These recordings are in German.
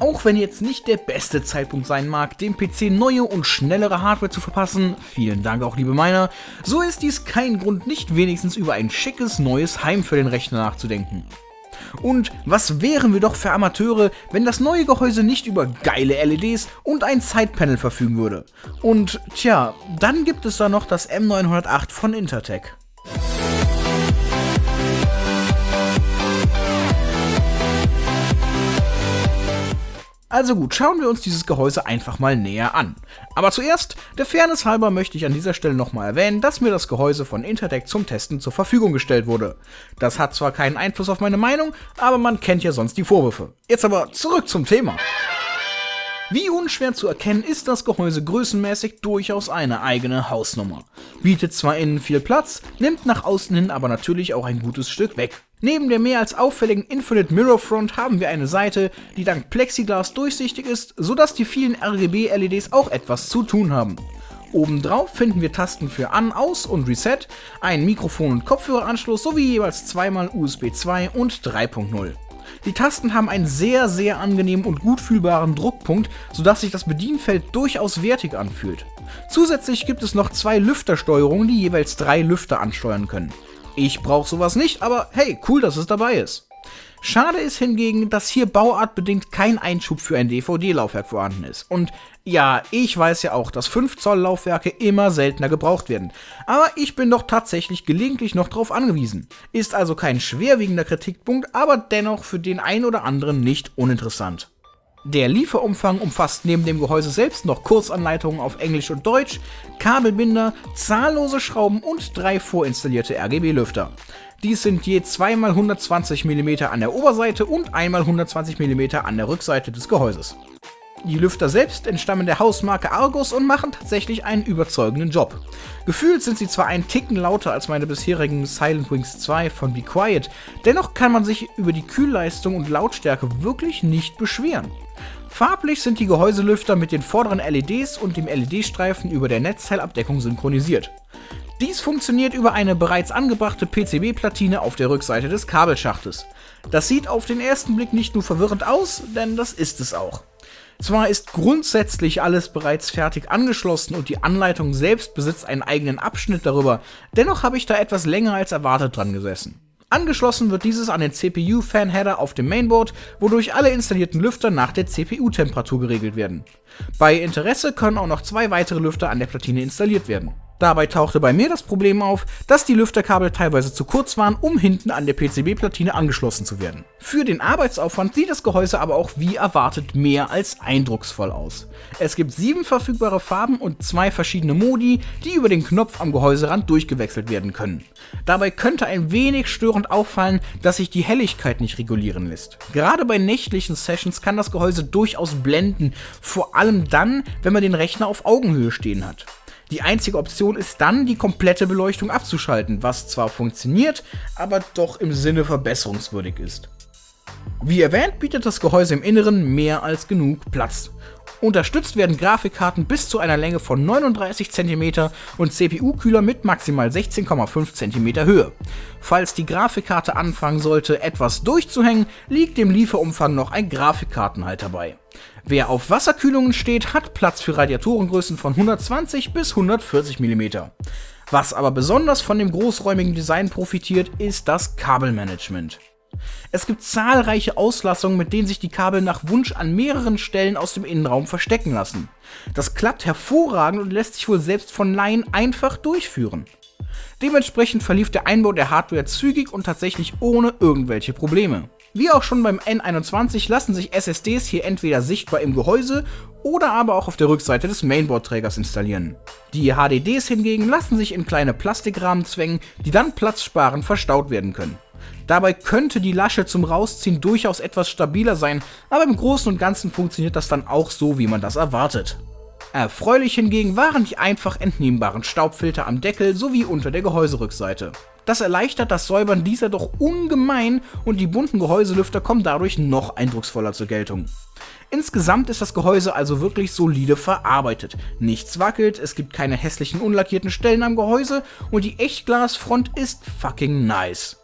Auch wenn jetzt nicht der beste Zeitpunkt sein mag, dem PC neue und schnellere Hardware zu verpassen, vielen Dank auch liebe meiner, so ist dies kein Grund, nicht wenigstens über ein schickes neues Heim für den Rechner nachzudenken. Und was wären wir doch für Amateure, wenn das neue Gehäuse nicht über geile LEDs und ein Sidepanel verfügen würde. Und tja, dann gibt es da noch das M908 von Intertech. Also gut, schauen wir uns dieses Gehäuse einfach mal näher an. Aber zuerst, der Fairness halber möchte ich an dieser Stelle nochmal erwähnen, dass mir das Gehäuse von Intertech zum Testen zur Verfügung gestellt wurde. Das hat zwar keinen Einfluss auf meine Meinung, aber man kennt ja sonst die Vorwürfe. Jetzt aber zurück zum Thema. Wie unschwer zu erkennen ist das Gehäuse größenmäßig durchaus eine eigene Hausnummer. Bietet zwar innen viel Platz, nimmt nach außen hin aber natürlich auch ein gutes Stück weg. Neben der mehr als auffälligen Infinite Mirror Front haben wir eine Seite, die dank Plexiglas durchsichtig ist, sodass die vielen RGB-LEDs auch etwas zu tun haben. Obendrauf finden wir Tasten für An-, Aus- und Reset, einen Mikrofon- und Kopfhöreranschluss sowie jeweils zweimal USB 2 und 3.0. Die Tasten haben einen sehr, sehr angenehmen und gut fühlbaren Druckpunkt, sodass sich das Bedienfeld durchaus wertig anfühlt. Zusätzlich gibt es noch zwei Lüftersteuerungen, die jeweils drei Lüfter ansteuern können. Ich brauche sowas nicht, aber hey, cool, dass es dabei ist. Schade ist hingegen, dass hier bauartbedingt kein Einschub für ein DVD-Laufwerk vorhanden ist. Und ja, ich weiß ja auch, dass 5 Zoll Laufwerke immer seltener gebraucht werden. Aber ich bin doch tatsächlich gelegentlich noch drauf angewiesen. Ist also kein schwerwiegender Kritikpunkt, aber dennoch für den einen oder anderen nicht uninteressant. Der Lieferumfang umfasst neben dem Gehäuse selbst noch Kurzanleitungen auf Englisch und Deutsch, Kabelbinder, zahllose Schrauben und drei vorinstallierte RGB-Lüfter. Dies sind je 2x120 mm an der Oberseite und 1x120 mm an der Rückseite des Gehäuses. Die Lüfter selbst entstammen der Hausmarke Argus und machen tatsächlich einen überzeugenden Job. Gefühlt sind sie zwar einen Ticken lauter als meine bisherigen Silent Wings 2 von Be Quiet, dennoch kann man sich über die Kühlleistung und Lautstärke wirklich nicht beschweren. Farblich sind die Gehäuselüfter mit den vorderen LEDs und dem LED-Streifen über der Netzteilabdeckung synchronisiert. Dies funktioniert über eine bereits angebrachte PCB-Platine auf der Rückseite des Kabelschachtes. Das sieht auf den ersten Blick nicht nur verwirrend aus, denn das ist es auch. Zwar ist grundsätzlich alles bereits fertig angeschlossen und die Anleitung selbst besitzt einen eigenen Abschnitt darüber, dennoch habe ich da etwas länger als erwartet dran gesessen. Angeschlossen wird dieses an den CPU-Fan-Header auf dem Mainboard, wodurch alle installierten Lüfter nach der CPU-Temperatur geregelt werden. Bei Interesse können auch noch zwei weitere Lüfter an der Platine installiert werden. Dabei tauchte bei mir das Problem auf, dass die Lüfterkabel teilweise zu kurz waren, um hinten an der PCB-Platine angeschlossen zu werden. Für den Arbeitsaufwand sieht das Gehäuse aber auch wie erwartet mehr als eindrucksvoll aus. Es gibt sieben verfügbare Farben und zwei verschiedene Modi, die über den Knopf am Gehäuserand durchgewechselt werden können. Dabei könnte ein wenig störend auffallen, dass sich die Helligkeit nicht regulieren lässt. Gerade bei nächtlichen Sessions kann das Gehäuse durchaus blenden, vor allem dann, wenn man den Rechner auf Augenhöhe stehen hat. Die einzige Option ist dann, die komplette Beleuchtung abzuschalten, was zwar funktioniert, aber doch im Sinne verbesserungswürdig ist. Wie erwähnt, bietet das Gehäuse im Inneren mehr als genug Platz. Unterstützt werden Grafikkarten bis zu einer Länge von 39 cm und CPU-Kühler mit maximal 16,5 cm Höhe. Falls die Grafikkarte anfangen sollte, etwas durchzuhängen, liegt dem Lieferumfang noch ein Grafikkartenhalter bei. Wer auf Wasserkühlungen steht, hat Platz für Radiatorengrößen von 120 bis 140 mm. Was aber besonders von dem großräumigen Design profitiert, ist das Kabelmanagement. Es gibt zahlreiche Auslassungen, mit denen sich die Kabel nach Wunsch an mehreren Stellen aus dem Innenraum verstecken lassen. Das klappt hervorragend und lässt sich wohl selbst von Laien einfach durchführen. Dementsprechend verlief der Einbau der Hardware zügig und tatsächlich ohne irgendwelche Probleme. Wie auch schon beim N21 lassen sich SSDs hier entweder sichtbar im Gehäuse oder aber auch auf der Rückseite des Mainboard-Trägers installieren. Die HDDs hingegen lassen sich in kleine Plastikrahmen zwängen, die dann platzsparend verstaut werden können. Dabei könnte die Lasche zum Rausziehen durchaus etwas stabiler sein, aber im Großen und Ganzen funktioniert das dann auch so, wie man das erwartet. Erfreulich hingegen waren die einfach entnehmbaren Staubfilter am Deckel sowie unter der Gehäuserückseite. Das erleichtert das Säubern dieser doch ungemein und die bunten Gehäuselüfter kommen dadurch noch eindrucksvoller zur Geltung. Insgesamt ist das Gehäuse also wirklich solide verarbeitet. Nichts wackelt, es gibt keine hässlichen unlackierten Stellen am Gehäuse und die Echtglasfront ist fucking nice.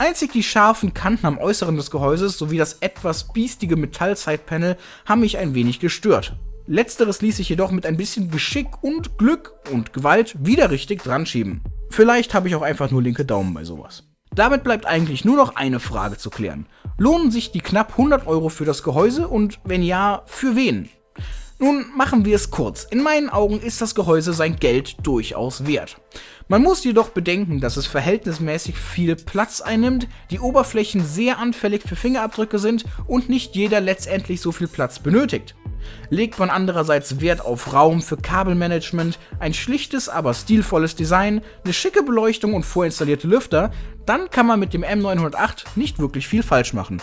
Einzig die scharfen Kanten am Äußeren des Gehäuses sowie das etwas biestige Metall-Sidepanel haben mich ein wenig gestört. Letzteres ließ sich jedoch mit ein bisschen Geschick und Glück und Gewalt wieder richtig dran schieben. Vielleicht habe ich auch einfach nur linke Daumen bei sowas. Damit bleibt eigentlich nur noch eine Frage zu klären. Lohnen sich die knapp 100 Euro für das Gehäuse und wenn ja, für wen? Nun machen wir es kurz. In meinen Augen ist das Gehäuse sein Geld durchaus wert. Man muss jedoch bedenken, dass es verhältnismäßig viel Platz einnimmt, die Oberflächen sehr anfällig für Fingerabdrücke sind und nicht jeder letztendlich so viel Platz benötigt. Legt man andererseits Wert auf Raum für Kabelmanagement, ein schlichtes, aber stilvolles Design, eine schicke Beleuchtung und vorinstallierte Lüfter, dann kann man mit dem M908 nicht wirklich viel falsch machen.